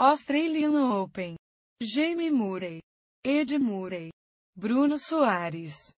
Australian Open. Jamie Murray. Ed Murray. Bruno Soares.